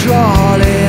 crawling.